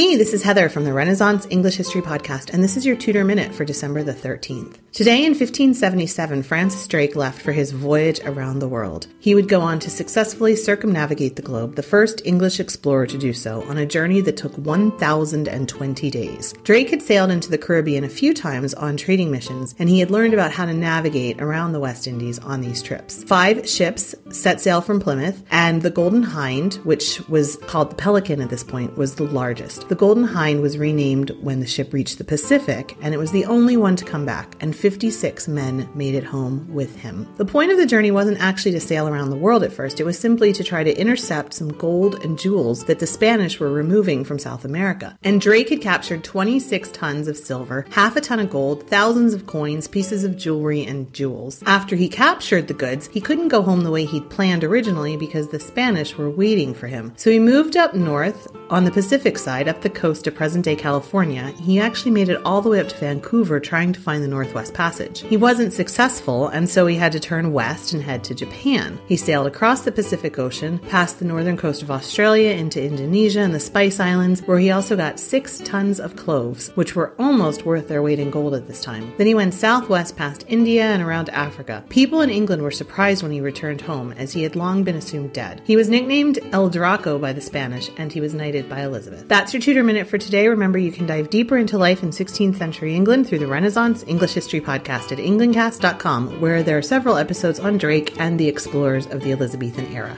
Hey, this is Heather from the Renaissance English History Podcast, and this is your Tudor Minute for December the 13th. Today in 1577, Francis Drake left for his voyage around the world. He would go on to successfully circumnavigate the globe, the first English explorer to do so, on a journey that took 1,020 days. Drake had sailed into the Caribbean a few times on trading missions, and he had learned about how to navigate around the West Indies on these trips. Five ships set sail from Plymouth, and the Golden Hind, which was called the Pelican at this point, was the largest. The Golden Hind was renamed when the ship reached the Pacific, and it was the only one to come back, and 56 men made it home with him. The point of the journey wasn't actually to sail around the world at first, it was simply to try to intercept some gold and jewels that the Spanish were removing from South America. And Drake had captured 26 tons of silver, half a ton of gold, thousands of coins, pieces of jewelry, and jewels. After he captured the goods, he couldn't go home the way he'd planned originally because the Spanish were waiting for him. So he moved up north on the Pacific side up the coast to present day California, he actually made it all the way up to Vancouver trying to find the Northwest Passage. He wasn't successful, and so he had to turn west and head to Japan. He sailed across the Pacific Ocean, past the northern coast of Australia into Indonesia and the Spice Islands, where he also got six tons of cloves, which were almost worth their weight in gold at this time. Then he went southwest past India and around Africa. People in England were surprised when he returned home, as he had long been assumed dead. He was nicknamed El Draco by the Spanish, and he was knighted by Elizabeth. That's your Tudor Minute for today. Remember, you can dive deeper into life in 16th century England through the Renaissance English History Podcast at englandcast.com, where there are several episodes on Drake and the explorers of the Elizabethan era.